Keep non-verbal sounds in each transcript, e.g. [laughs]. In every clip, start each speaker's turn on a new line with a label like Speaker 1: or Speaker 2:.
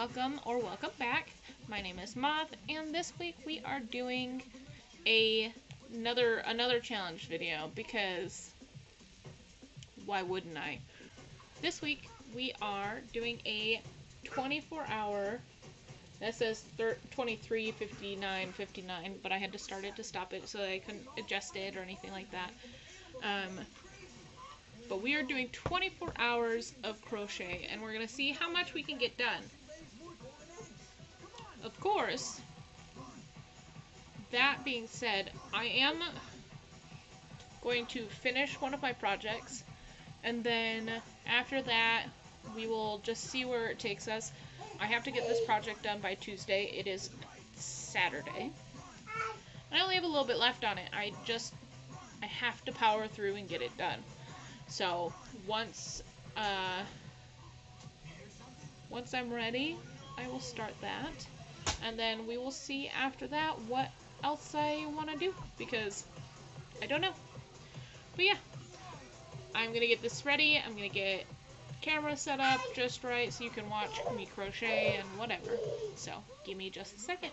Speaker 1: welcome or welcome back. My name is Moth, and this week we are doing a another another challenge video because why wouldn't I? This week we are doing a 24 hour that says 23 59 59 but I had to start it to stop it so I couldn't adjust it or anything like that um, but we are doing 24 hours of crochet and we're going to see how much we can get done. Of course, that being said, I am going to finish one of my projects and then after that we will just see where it takes us. I have to get this project done by Tuesday. It is Saturday. I only have a little bit left on it. I just I have to power through and get it done. So once uh, once I'm ready, I will start that, and then we will see after that what else I want to do because I don't know. But yeah, I'm gonna get this ready. I'm gonna get camera set up just right so you can watch me crochet and whatever. So give me just a second.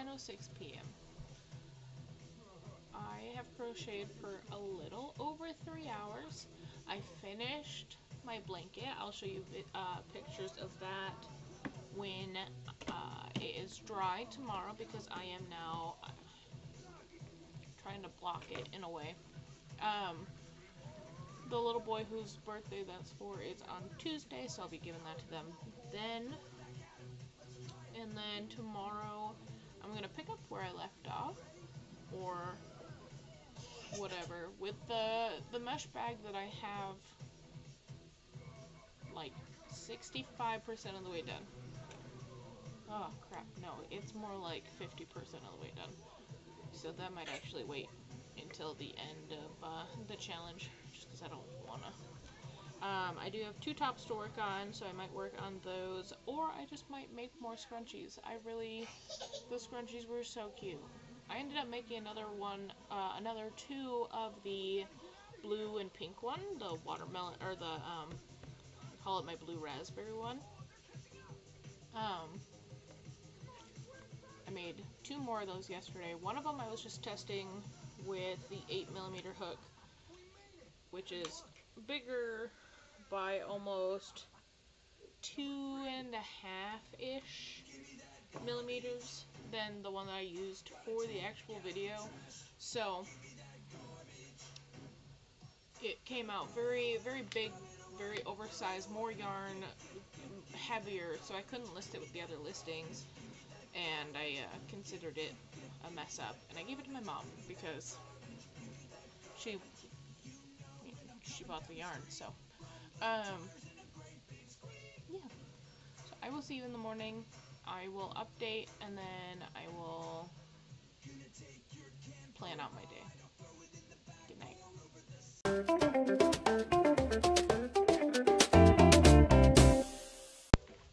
Speaker 1: 10.06 p.m. I have crocheted for a little over three hours. I finished my blanket. I'll show you uh, pictures of that when uh, it is dry tomorrow because I am now uh, trying to block it in a way. Um, the little boy whose birthday that's for is on Tuesday, so I'll be giving that to them then. And then tomorrow I'm going to pick up where I left off or whatever. With the, the mesh bag that I have like 65% of the way done. Oh crap, no, it's more like 50% of the way done. So that might actually wait until the end of uh, the challenge, just because I don't want to. Um, I do have two tops to work on, so I might work on those, or I just might make more scrunchies. I really, the scrunchies were so cute. I ended up making another one, uh, another two of the blue and pink one, the watermelon, or the, um, I call it my blue raspberry one. Um, I made two more of those yesterday. One of them I was just testing with the 8mm hook, which is bigger by almost two and a half-ish millimeters than the one that I used for the actual video. So, it came out very, very big, very oversized, more yarn, heavier, so I couldn't list it with the other listings and I uh, considered it a mess up, and I gave it to my mom because she she bought the yarn. So, um, yeah. So I will see you in the morning. I will update, and then I will plan out my day. Good night.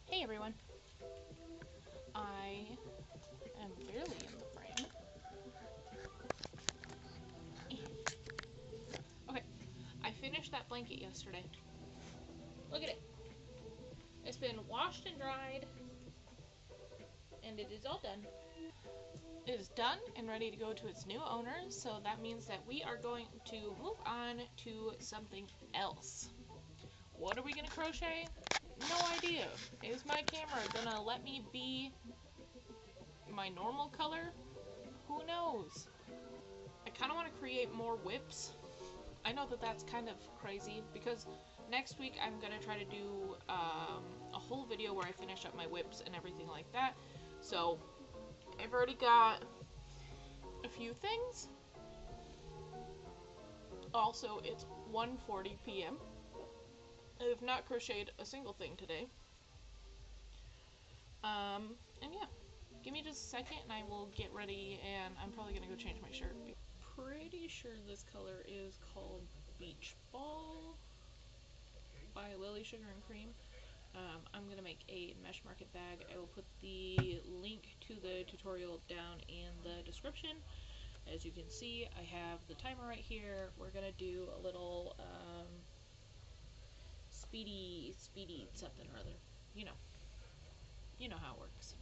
Speaker 1: Hey everyone. I am barely in the frame. Okay, I finished that blanket yesterday. Look at it. It's been washed and dried, and it is all done. It is done and ready to go to its new owner, so that means that we are going to move on to something else. What are we going to crochet? No idea. Is my camera going to let me be my normal color? Who knows? I kind of want to create more WIPs I know that that's kind of crazy because next week I'm going to try to do um, a whole video where I finish up my WIPs and everything like that. So I've already got a few things. Also, it's 1.40 p.m. I have not crocheted a single thing today. Um, and yeah, give me just a second and I will get ready and I'm probably going to go change my shirt pretty sure this color is called Beach Ball by Lily Sugar and Cream. Um, I'm going to make a mesh market bag. I will put the link to the tutorial down in the description. As you can see, I have the timer right here. We're going to do a little um, speedy, speedy something or other. You know. You know how it works.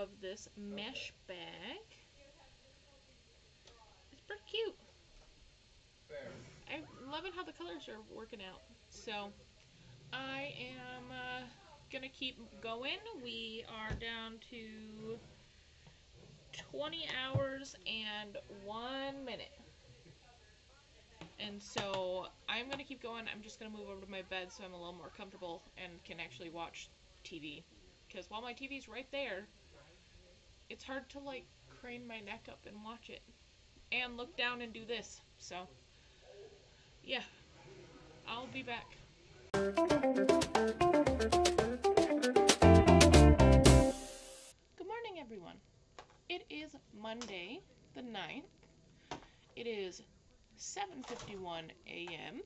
Speaker 1: Of this mesh bag. It's pretty cute. I'm loving how the colors are working out. So I am uh, gonna keep going. We are down to 20 hours and one minute. And so I'm gonna keep going. I'm just gonna move over to my bed so I'm a little more comfortable and can actually watch TV. Because while my TV's right there, it's hard to like crane my neck up and watch it. And look down and do this. So, yeah. I'll be back. Good morning, everyone. It is Monday, the 9th. It is 7:51 a.m.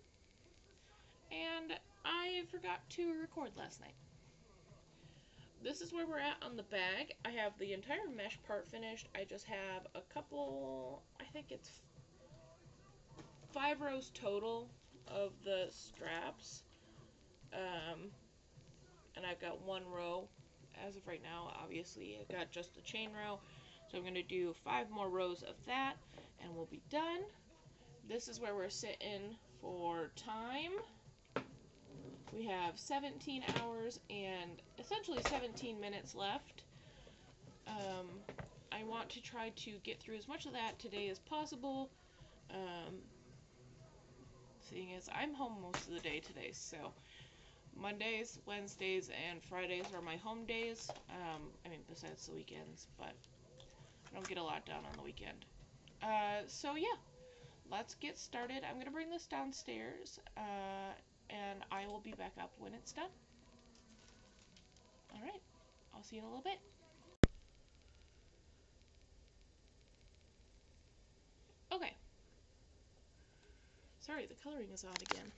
Speaker 1: And I forgot to record last night. This is where we're at on the bag. I have the entire mesh part finished. I just have a couple, I think it's five rows total of the straps. Um, and I've got one row as of right now. Obviously, I've got just the chain row. So I'm going to do five more rows of that and we'll be done. This is where we're sitting for time. We have 17 hours and essentially 17 minutes left. Um, I want to try to get through as much of that today as possible. Um, seeing as I'm home most of the day today, so Mondays, Wednesdays, and Fridays are my home days. Um, I mean, besides the weekends, but I don't get a lot done on the weekend. Uh, so yeah, let's get started. I'm gonna bring this downstairs, uh, and I will be back up when it's done. Alright, I'll see you in a little bit. Okay. Sorry, the coloring is odd again.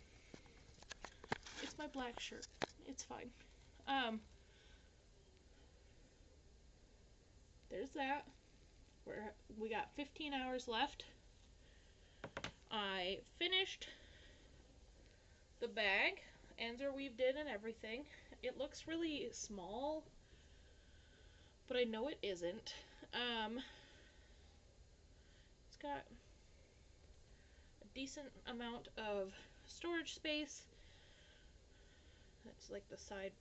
Speaker 1: It's my black shirt. It's fine. Um, there's that. We're, we got 15 hours left. I finished the bag. Ends are weaved in and everything. It looks really small, but I know it isn't. Um, it's got a decent amount of storage space. That's like the side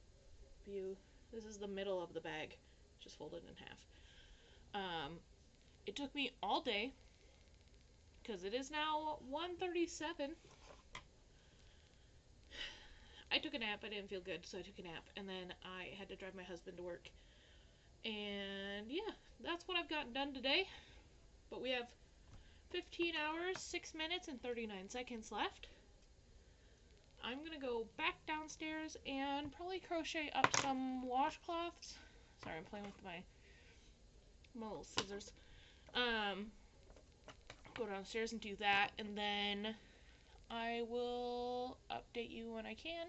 Speaker 1: view. This is the middle of the bag, just folded in half. Um, it took me all day because it is now 1:37. I took a nap. I didn't feel good, so I took a nap, and then I had to drive my husband to work. And yeah, that's what I've gotten done today. But we have 15 hours, 6 minutes, and 39 seconds left. I'm gonna go back downstairs and probably crochet up some washcloths. Sorry, I'm playing with my, my little scissors. Um, go downstairs and do that, and then I will update you when I can.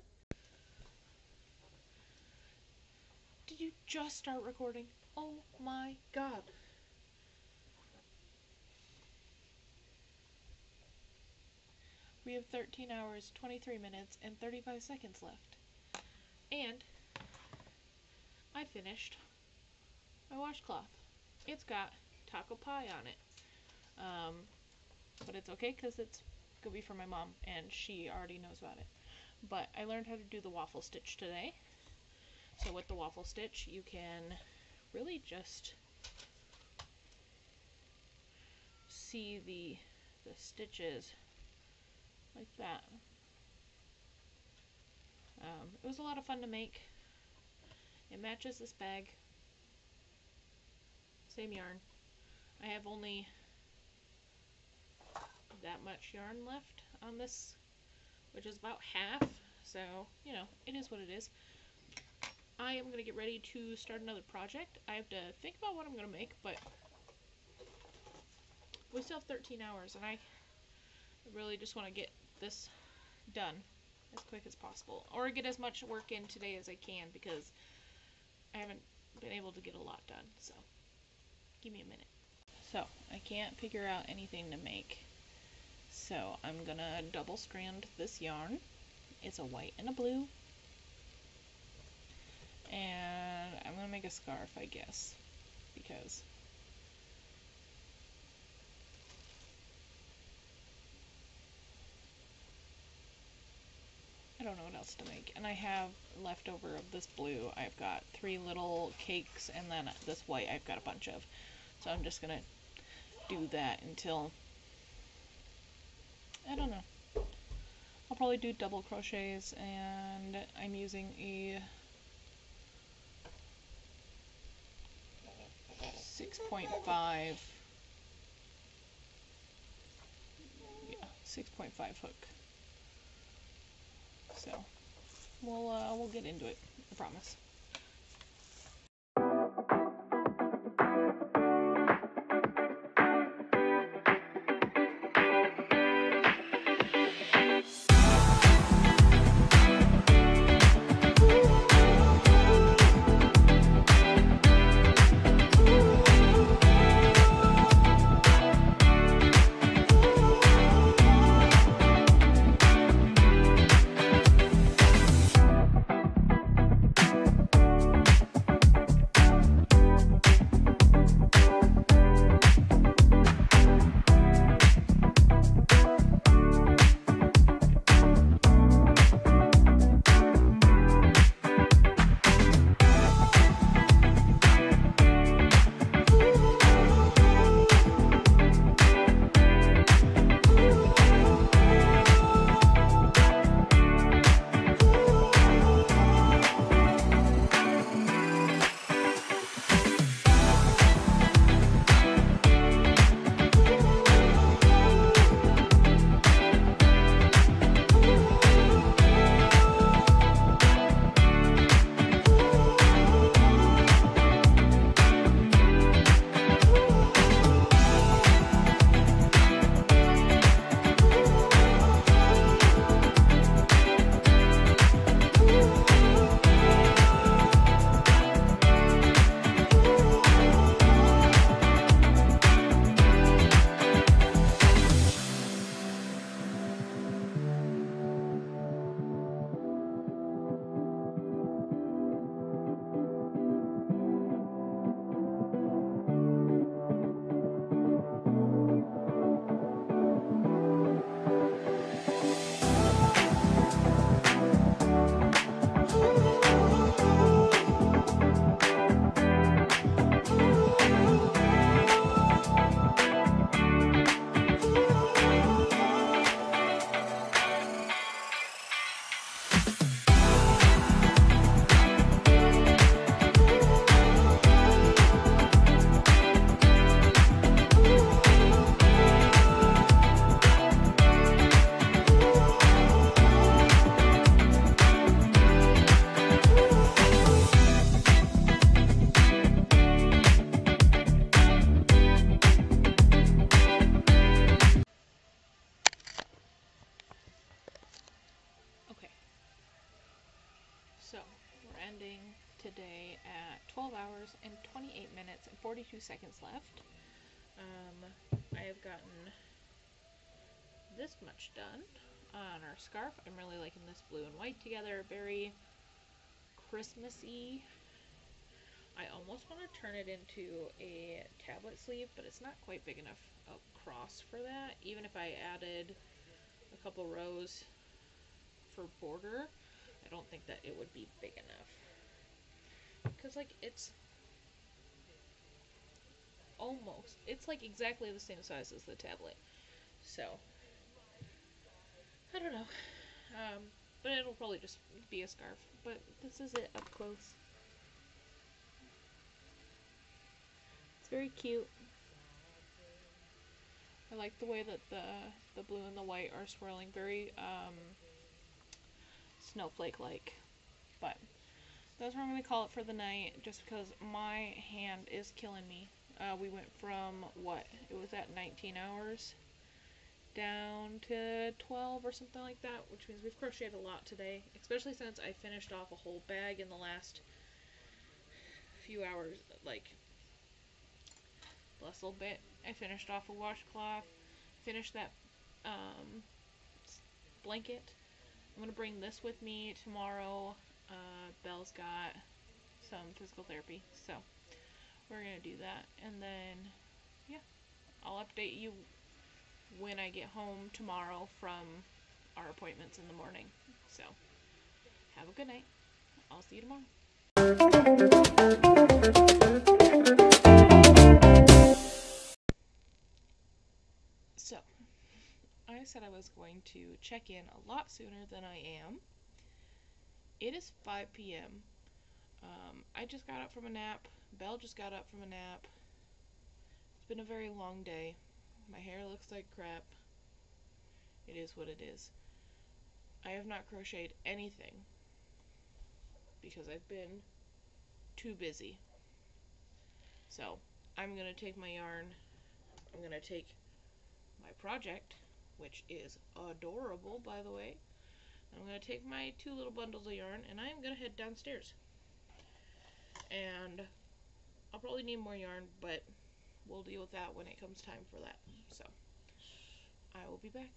Speaker 1: Did you just start recording? Oh my god. We have 13 hours, 23 minutes, and 35 seconds left. And I finished my washcloth. It's got taco pie on it. Um, but it's okay because it's to be for my mom and she already knows about it. But I learned how to do the waffle stitch today. So with the waffle stitch, you can really just see the the stitches like that. Um, it was a lot of fun to make. It matches this bag. Same yarn. I have only that much yarn left on this, which is about half. So, you know, it is what it is. I am going to get ready to start another project. I have to think about what I'm going to make, but we still have 13 hours, and I really just want to get this done as quick as possible. Or get as much work in today as I can, because I haven't been able to get a lot done, so give me a minute. So, I can't figure out anything to make So I'm gonna double strand this yarn. It's a white and a blue. And I'm gonna make a scarf, I guess, because I don't know what else to make. And I have leftover of this blue. I've got three little cakes, and then this white I've got a bunch of. So I'm just gonna do that until I don't know. I'll probably do double crochets, and I'm using a 6.5 yeah 6.5 hook. So we'll uh, we'll get into it I promise gotten this much done on our scarf. I'm really liking this blue and white together. Very Christmassy. I almost want to turn it into a tablet sleeve, but it's not quite big enough across for that. Even if I added a couple rows for border, I don't think that it would be big enough. Because, like, it's almost, it's like exactly the same size as the tablet. So, I don't know. Um, but it'll probably just be a scarf. But this is it up close. It's very cute. I like the way that the the blue and the white are swirling very um, snowflake like. But that's what I'm to call it for the night just because my hand is killing me. Uh, we went from what? It was at 19 hours down to 12 or something like that, which means we've crocheted a lot today, especially since I finished off a whole bag in the last few hours, like last little bit. I finished off a washcloth, finished that um, blanket. I'm gonna bring this with me tomorrow. Uh, Belle's got some physical therapy, so we're gonna do that. And then, yeah, I'll update you when I get home tomorrow from our appointments in the morning. So, have a good night. I'll see you tomorrow. So, I said I was going to check in a lot sooner than I am. It is 5 p.m. Um, I just got up from a nap. Belle just got up from a nap. It's been a very long day. My hair looks like crap. It is what it is. I have not crocheted anything because I've been too busy. So, I'm going to take my yarn. I'm going to take my project, which is adorable, by the way. I'm going to take my two little bundles of yarn and I'm going to head downstairs. And I'll probably need more yarn, but we'll deal with that when it comes time for that. So, I will be back.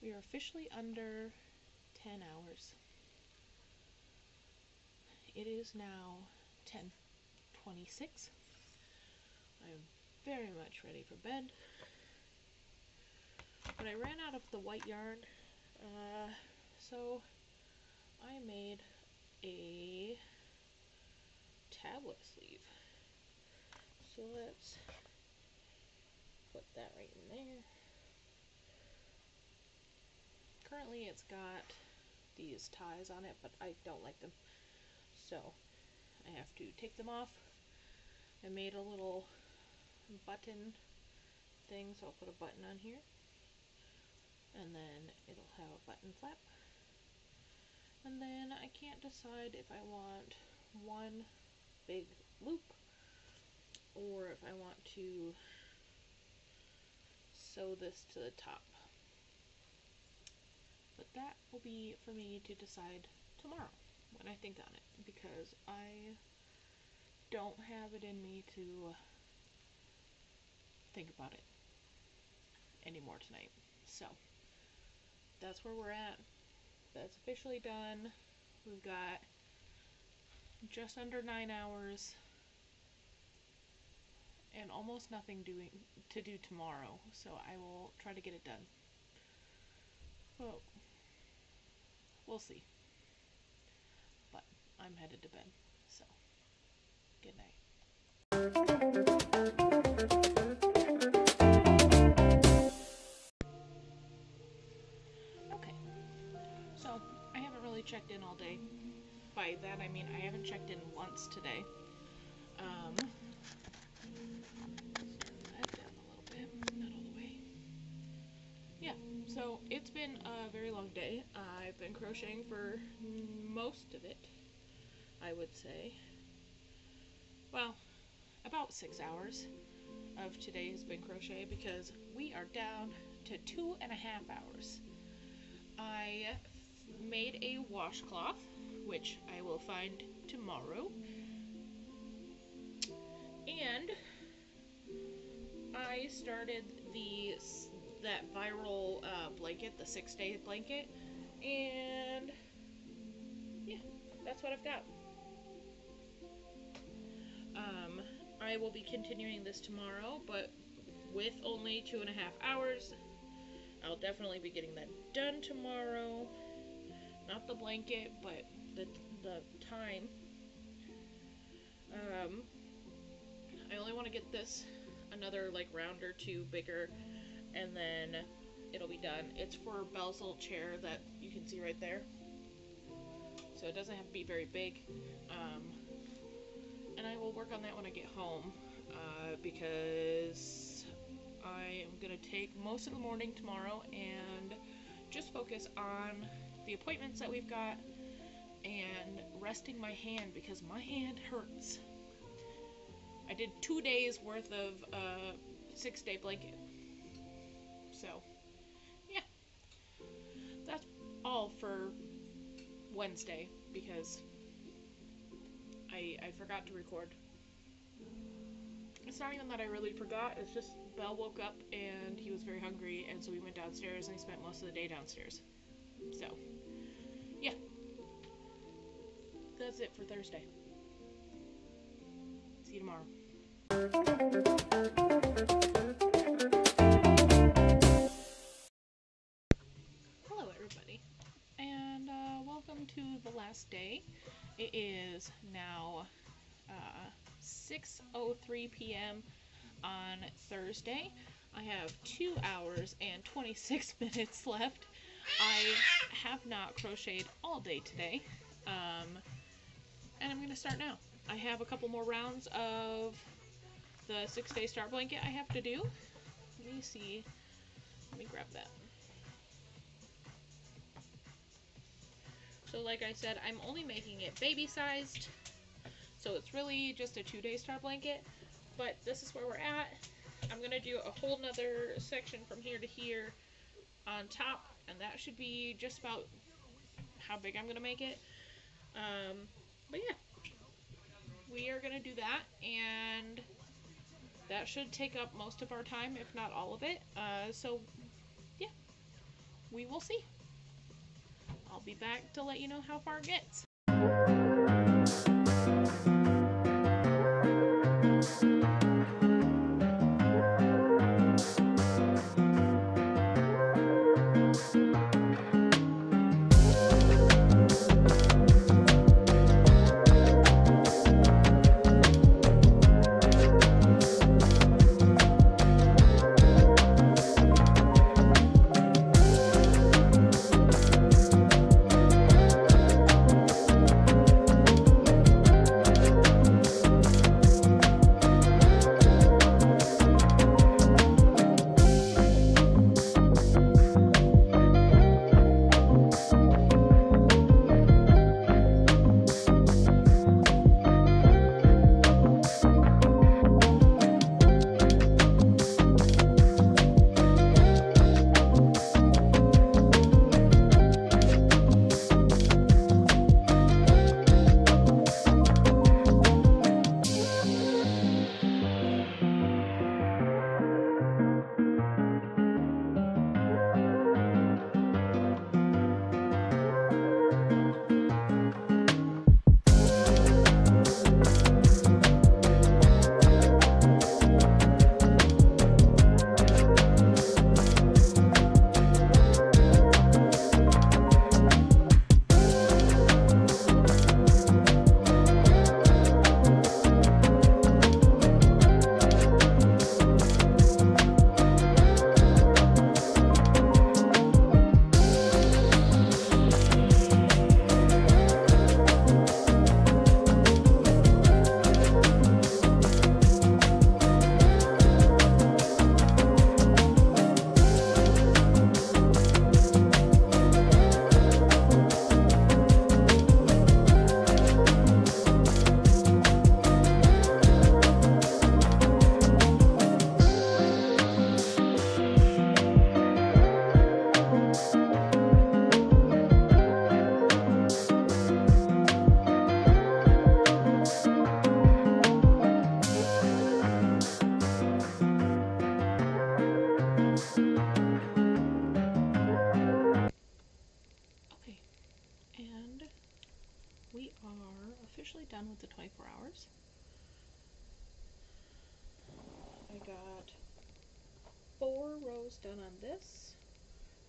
Speaker 1: We are officially under 10 hours. It is now 10:26. I'm very much ready for bed. But I ran out of the white yarn, uh, so I made a tablet sleeve. So let's put that right in there. Currently it's got these ties on it, but I don't like them. So I have to take them off. I made a little button thing, so I'll put a button on here. And then it'll have a button flap. And then I can't decide if I want one big loop or if I want to sew this to the top. But that will be for me to decide tomorrow when I think on it because I don't have it in me to think about it anymore tonight. So that's where we're at. That's officially done. We've got just under nine hours and almost nothing doing to do tomorrow. So I will try to get it done. Well, we'll see. But I'm headed to bed. So good night. Checked in all day. By that I mean I haven't checked in once today. Um, that down a little bit, not all the way. Yeah, so it's been a very long day. I've been crocheting for most of it, I would say. Well, about six hours of today has been crochet because we are down to two and a half hours. I made a washcloth, which I will find tomorrow. And I started the that viral uh, blanket, the six day blanket, and yeah, that's what I've got. Um, I will be continuing this tomorrow, but with only two and a half hours. I'll definitely be getting that done tomorrow. Not the blanket, but the the time. Um, I only want to get this another like round or two bigger, and then it'll be done. It's for Belle's little chair that you can see right there. So it doesn't have to be very big. Um, and I will work on that when I get home uh, because I am going to take most of the morning tomorrow and just focus on the appointments that we've got and resting my hand because my hand hurts. I did two days worth of uh, six day blanket. So, yeah. That's all for Wednesday because I, I forgot to record. it's not even that I really forgot. It's just Belle woke up and he was very hungry, and so we went downstairs and he spent most of the day downstairs. So, yeah. That's it for Thursday. See you tomorrow. Hello, everybody, and uh, welcome to the last day. It is now uh, 6:03 p.m. on Thursday. I have two hours and 26 [laughs] minutes left. I have not crocheted all day today, um, and I'm gonna start now. I have a couple more rounds of the six-day star blanket I have to do. Let me see. Let me grab that. So like I said, I'm only making it baby sized. So it's really just a two day star blanket. But this is where we're at. I'm going to do a whole nother section from here to here on top. And that should be just about how big I'm going to make it. Um, but yeah, we are going to do that. And that should take up most of our time, if not all of it. Uh, so yeah, we will see. I'll be back to let you know how far it gets.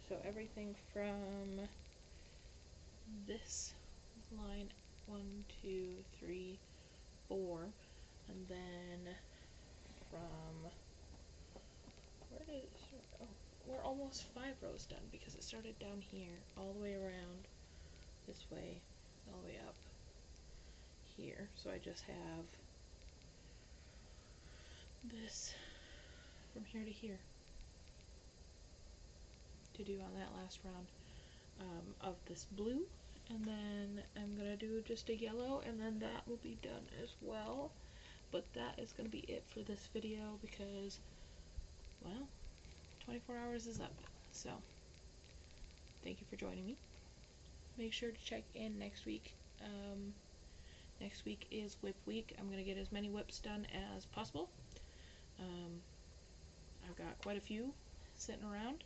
Speaker 1: So everything from this line one, two, three, four, and then from where? Oh, we're almost five rows done because it started down here all the way around this way, all the way up here. So I just have this from here to here to do on that last round um, of this blue. And then I'm gonna do just a yellow, and then that will be done as well. But that is gonna be it for this video because, well, 24 hours is up. So, thank you for joining me. Make sure to check in next week. Um, next week is WIP week. I'm going to get as many WIPs done as possible. Um, I've got quite a few sitting around,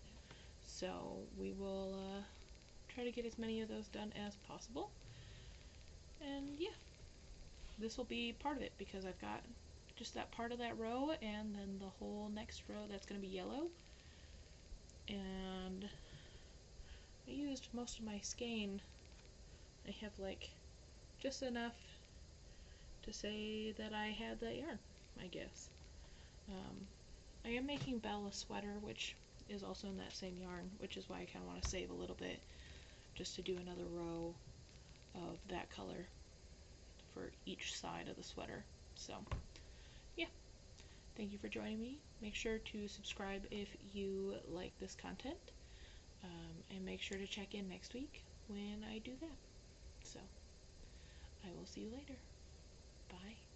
Speaker 1: so we will uh, try to get as many of those done as possible. And yeah, this will be part of it because I've got just that part of that row and then the whole next row that's going to be yellow. And I used most of my skein. I have like just enough to say that I had that yarn, I guess. Um, I am making Belle a sweater, which is also in that same yarn, which is why I kind of want to save a little bit just to do another row of that color for each side of the sweater. So, yeah. Thank you for joining me. Make sure to subscribe if you like this content. Um, and make sure to check in next week when I do that. So, I will see you later. Bye.